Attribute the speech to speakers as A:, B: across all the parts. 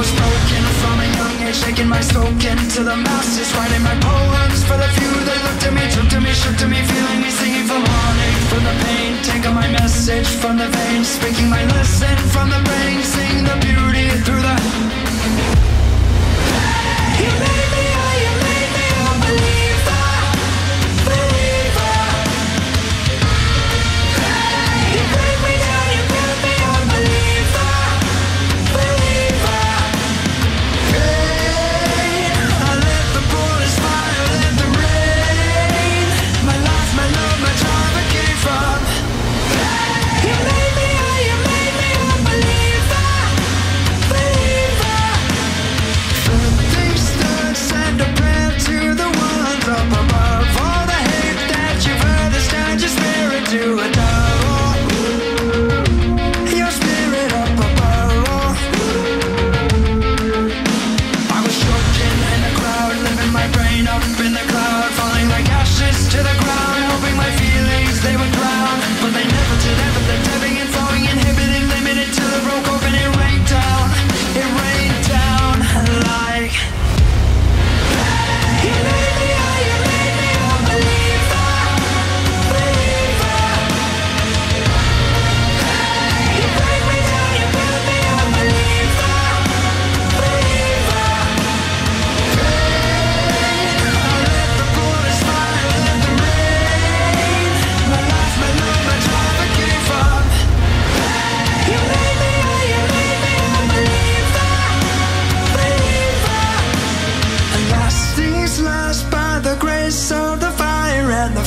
A: was broken from a young age Taking my spoken to the masses Writing my poems for the few They looked at me Took to me, shook to me, feeling me Singing for warning. From the pain Taking my message from the veins Speaking my lesson from the brain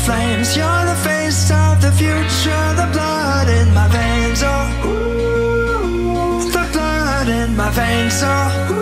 A: flames. You're the face of the future, the blood in my veins. Oh, the blood in my veins. Oh.